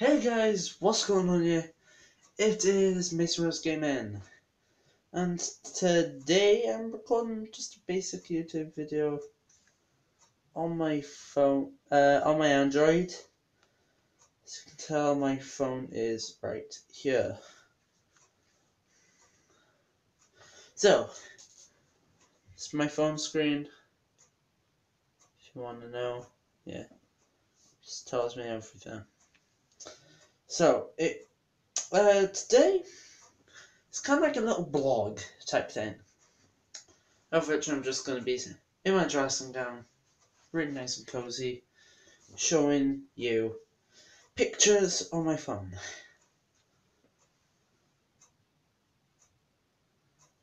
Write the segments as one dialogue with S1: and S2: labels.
S1: Hey guys, what's going on here? It is Mason Rose Gaming, and today I'm recording just a basic YouTube video on my phone, uh, on my Android. As you can tell, my phone is right here. So, it's my phone screen. If you want to know, yeah, just tells me everything. So it uh, today it's kind of like a little blog type thing, of which I'm just going to be in my dressing gown, really nice and cozy, showing you pictures on my phone.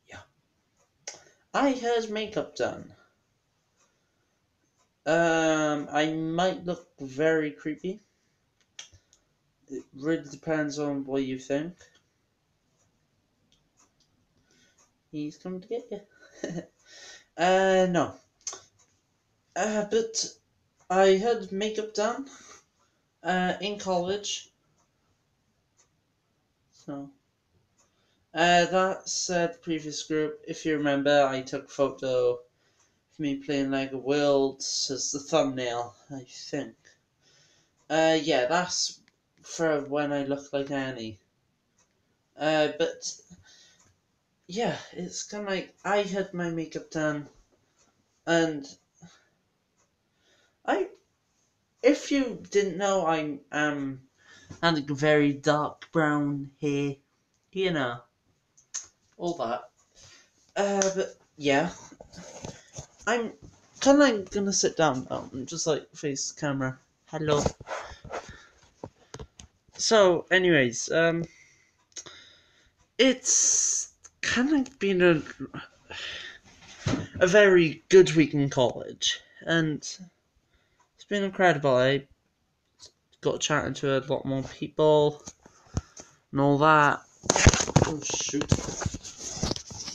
S1: Yeah, I had makeup done. Um, I might look very creepy it really depends on what you think. He's coming to get you. uh, no. Uh, but I had makeup done uh, in college. So, uh, that's uh, the previous group. If you remember, I took a photo of me playing Lego Worlds as the thumbnail, I think. Uh, yeah, that's for when I look like Annie. Uh, but yeah, it's kind of like I had my makeup done, and I, if you didn't know, I am having very dark brown hair, you know, all that. Uh, but yeah, I'm kind of like gonna sit down now and just like face camera. Hello. So, anyways, um, it's kind of been a a very good week in college, and it's been incredible. I got chatting to a lot more people and all that. Oh shoot,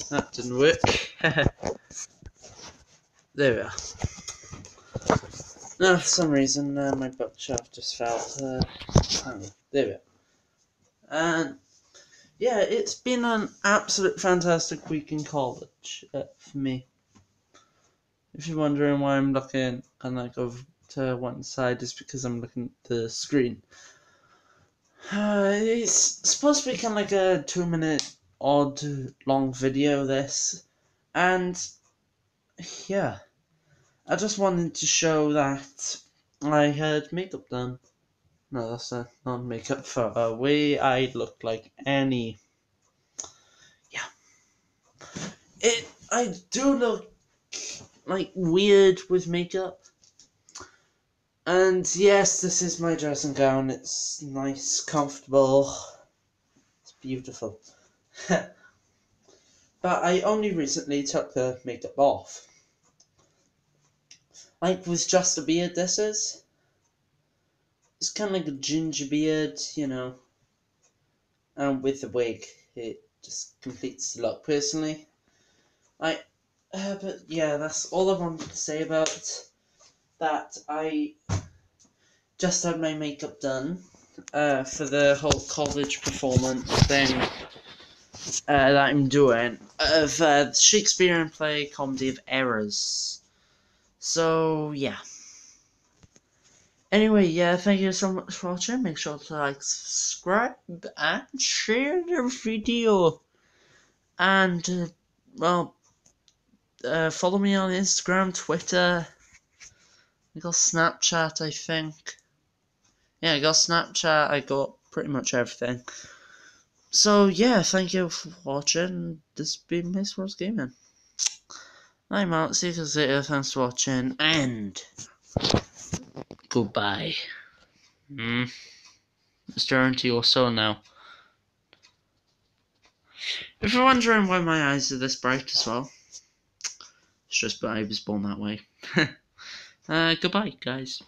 S1: that didn't work. there we are. No, for some reason uh, my bookshelf just fell. Uh, there we are. And yeah, it's been an absolute fantastic week in college uh, for me. If you're wondering why I'm looking kind of like over to one side, it's because I'm looking at the screen. Uh, it's supposed to be kind of like a two minute odd long video, this. And yeah, I just wanted to show that I had makeup done. No, that's a non makeup a way I look like Annie. Yeah. It I do look like weird with makeup. And yes, this is my dressing gown. It's nice, comfortable. It's beautiful. but I only recently took the makeup off. Like with just a beard, this is it's kind of like a ginger beard, you know. And with the wig, it just completes the look. Personally, I, uh, but yeah, that's all I wanted to say about that. I just had my makeup done uh, for the whole college performance thing uh, that I'm doing of uh, Shakespearean play Comedy of Errors. So yeah. Anyway, yeah, thank you so much for watching. Make sure to like, subscribe, and share the video. And, uh, well, uh, follow me on Instagram, Twitter. I got Snapchat, I think. Yeah, I got Snapchat. I got pretty much everything. So, yeah, thank you for watching. This has been Miss Rose Gaming. I'm out. See you later. Thanks for watching. And goodbye. Hmm. Turn to your soul now. If you're wondering why my eyes are this bright as well, it's just that I was born that way. uh, goodbye, guys.